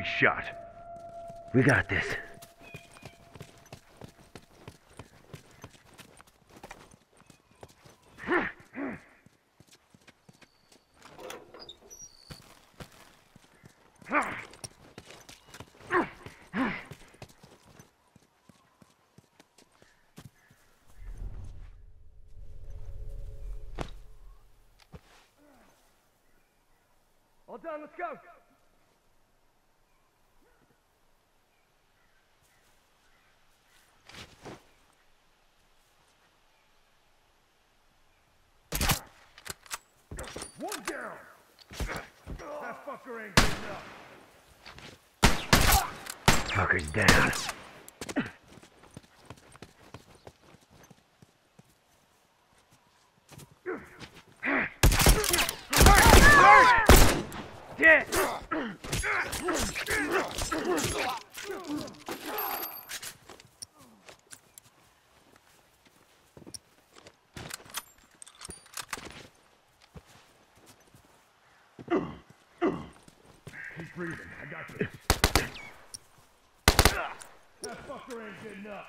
be shot. We got this. All done, let's go. One down. That fucker ain't good enough. Fucker's down. Dead. Breathing. I got you. That fucker ain't good enough.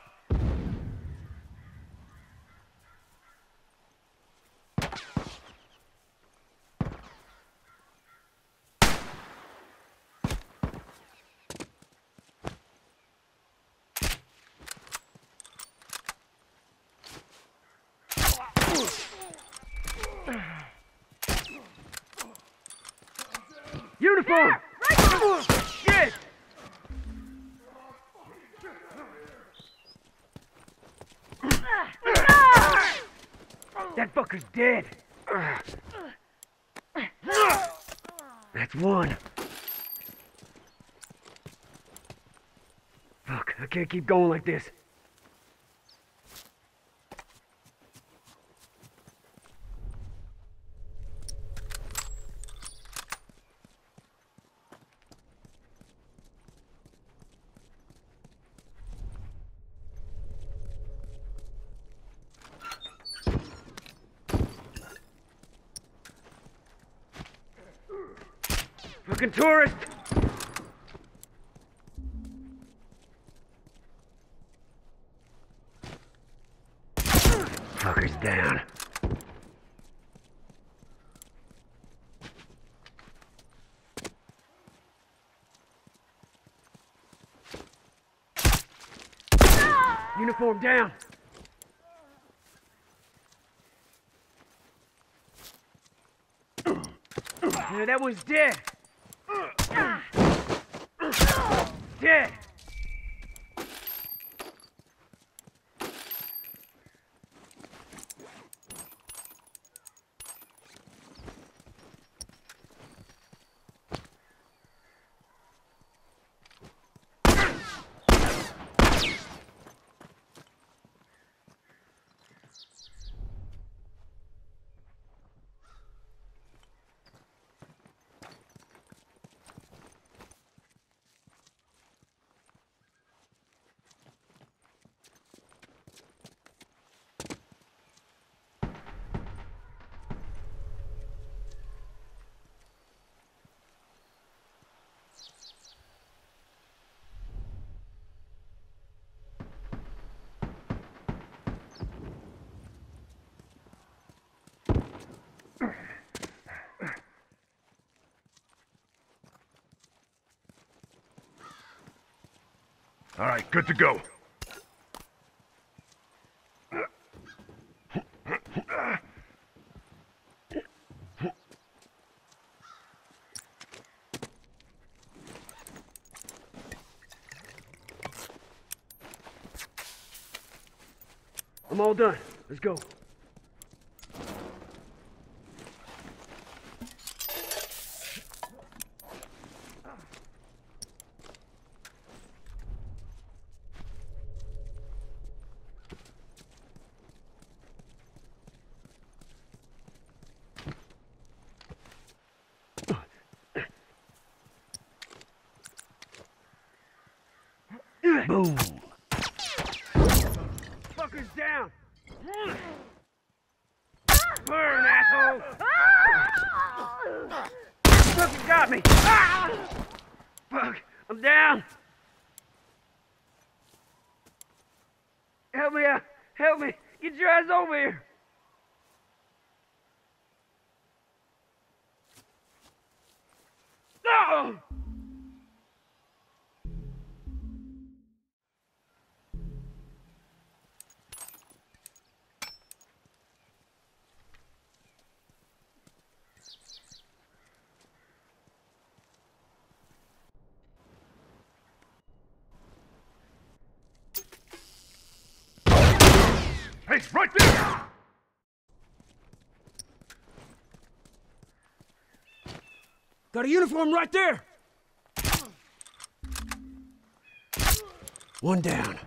Uniform! That fucker's dead. That's one. Fuck, I can't keep going like this. Fucking tourist! Fucker's down. Uniform down. Yeah, that was dead. Dead. All right, good to go. I'm all done. Let's go. Boom. Fucker's down. Burn, asshole. Fucking got me. Ah! Fuck. I'm down. Help me out. Help me. Get your ass over here. No! Hey, right there! Got a uniform right there. One down.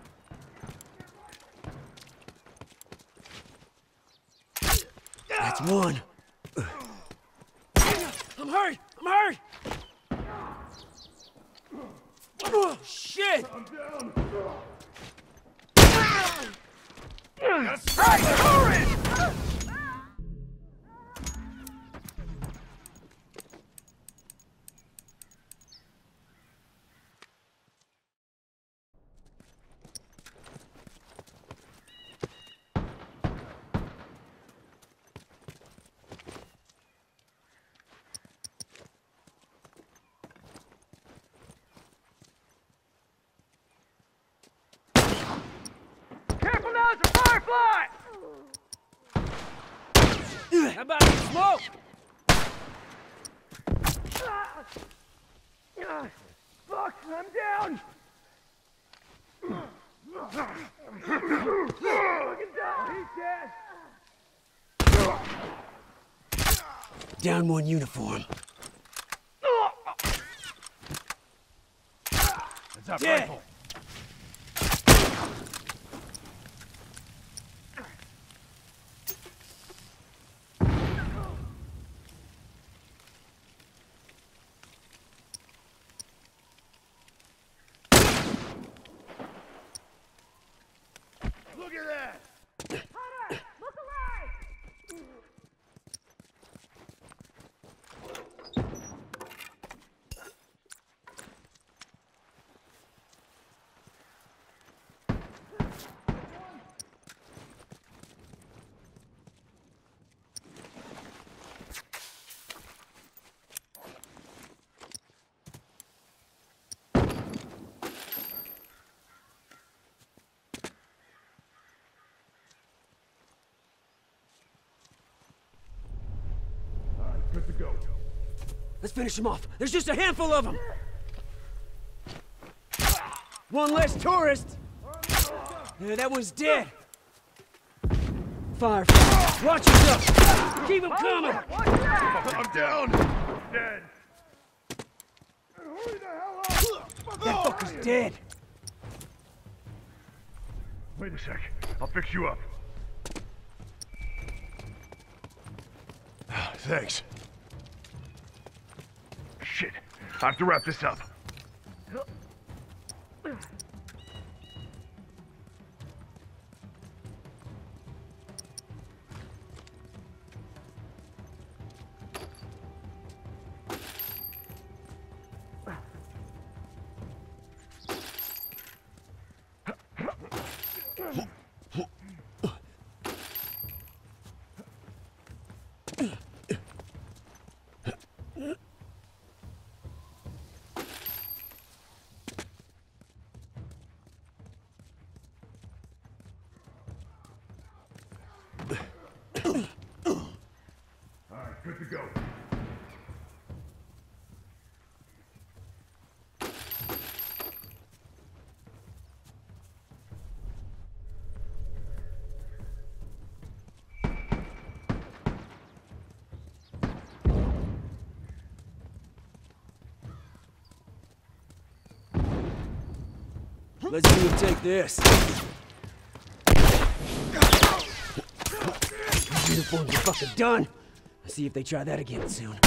That's one. I'm hurt! I'm hurt! Oh, shit! Careful now, it's a firefly! How about some smoke? Fuck, I'm down! Down one uniform. It's that Dead. rifle. Look at that! All right, good to go. Let's finish him off. There's just a handful of them. One less tourist. Yeah, that one's dead. Fire! watch yourself. Keep him coming. I'm down. Dead. The hell up! That fucker's dead. Wait a sec. I'll fix you up. Thanks. Shit. I have to wrap this up. Good to go. Let's see him take this. Uniforms fucking done. See if they try that again soon.